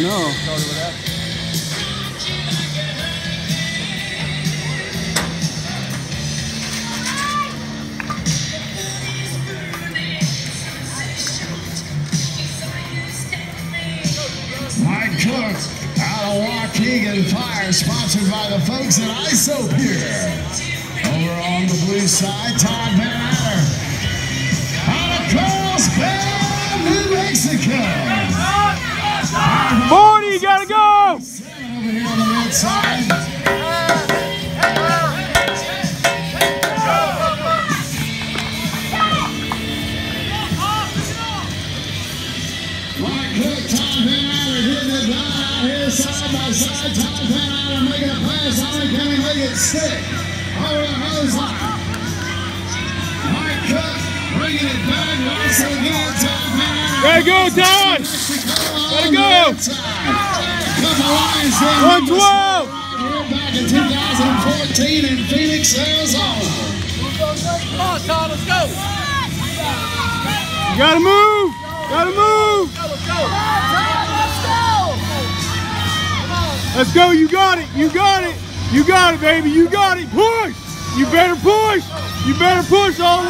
know. Mike Cook out of Waukegan Fire, sponsored by the folks at Isopure. Over on the blue side, Todd Vannater. Out of Carlsbad, New Mexico. Mike Cook, Todd Vannater getting it down out here side by side. Todd Vannater making a pass on it, can he. Gotta go, Todd! Gotta go. Couple lines down. 112. Here back in 2014 in Phoenix, Arizona. Come on, Todd, let's go. You gotta move! Gotta move! Let's go. Let's go, you got it, you got it, you got it, baby, you got it, push! You better push! You better push all!